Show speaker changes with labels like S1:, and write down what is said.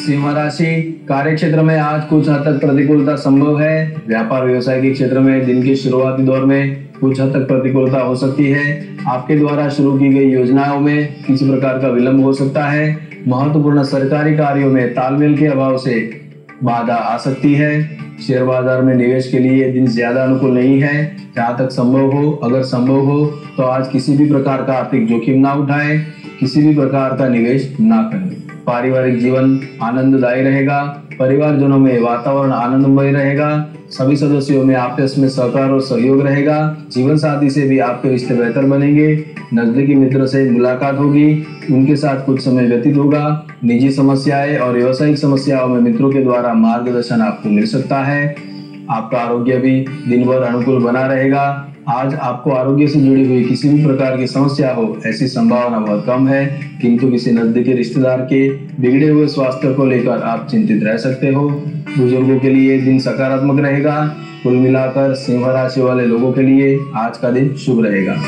S1: सिंह राशि कार्य क्षेत्र में आज कुछ हद तक प्रतिकूलता संभव है। व्यापार व्यवसाय के क्षेत्र में दिन के शुरुआती दौर में कुछ हद तक प्रतिकूलता हो सकती है। आपके द्वारा शुरू की गई योजनाओं में किसी प्रकार का विलंब हो सकता है। महत्वपूर्ण सरकारी कार्यों में तालमेल के अभाव से बाधा आ सकती है। शेयर बाज़ार में निवेश के लिए दिन ज़्यादा अनुकूल नहीं है। जहाँ तक संभव हो, अगर संभव हो तो आज किसी भी प्रकार का आर्थिक जोखिम ना उठाएँ। किसी भी प्रकार का निवेश ना करें। पारिवारिक जीवन आनंददायी रहेगा परिवार जनों में वातावरण आनंदमय रहेगा, सभी सदस्यों में आपस में सहकार और सहयोग रहेगा, जीवन साथी से भी आपके रिश्ते बेहतर बनेंगे। नजदीकी मित्रों से मुलाकात होगी, उनके साथ कुछ समय व्यतीत होगा। निजी समस्याएँ और व्यवसायिक समस्याओं में मित्रों के द्वारा मार्गदर्शन आपको मिल सकता है। आपका आरोग्य भी दिन भर अनुकूल बना रहेगा। आज आपको आरोग्य से जुड़ी हुई किसी भी प्रकार की समस्या हो, ऐसी संभावना बहुत कम है। किंतु किसी नजदीकी रिश्तेदार के बिगड़े हुए स्वास्थ्य को लेकर आप चिंतित रह सकते हो। बुज़ुर्गों के लिए दिन सकारात्मक रहेगा। कुल मिलाकर सिंह राशि वाले लोगों के लिए आज का दिन शुभ रहेगा।